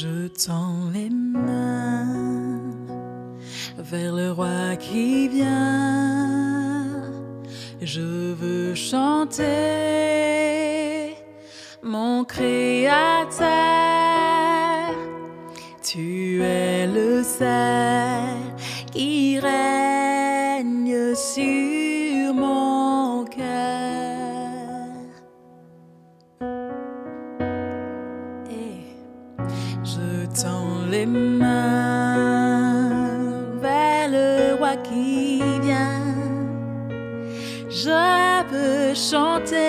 Je tends les mains vers le roi qui vient. Je veux chanter mon créateur. Tu es le seul qui règne sur je tends les mains vers le roi qui vient. Je veux chanter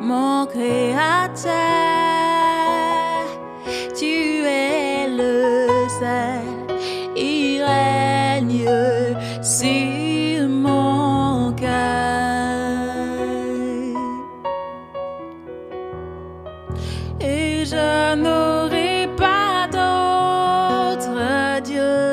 mon créateur. Tu es le seul, il règne sur n'aurai pas d'autre Dieu.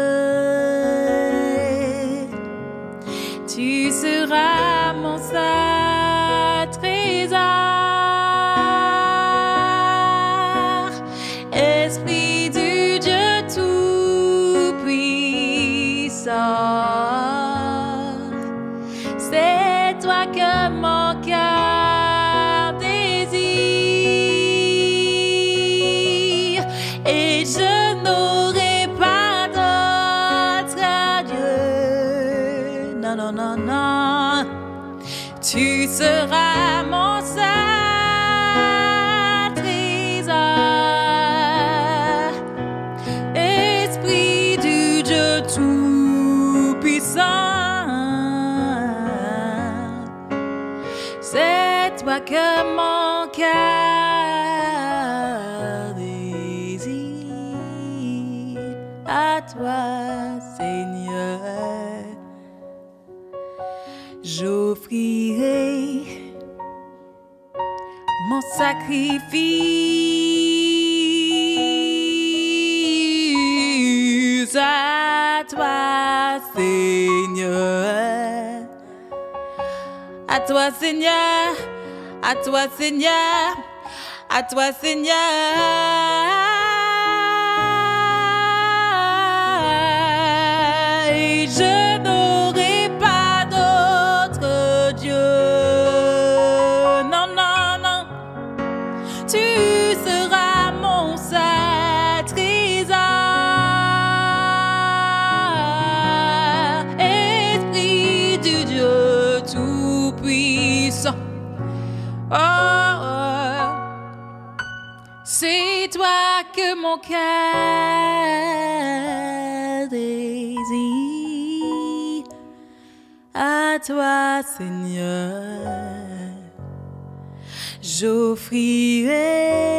Tu seras mon trésor. Esprit du Dieu Tout-Puissant. C'est toi que mon cœur À toi, Seigneur, j'offrirai mon sacrifice à toi, Seigneur. À toi, Seigneur, à toi, Seigneur, à toi, Seigneur. Je n'aurai pas d'autre Dieu. Non, non, non. Tu seras mon seul trésor. Esprit du Dieu Tout-Puissant. Oh, oh. c'est toi que mon cœur toi, Seigneur. J'offrirai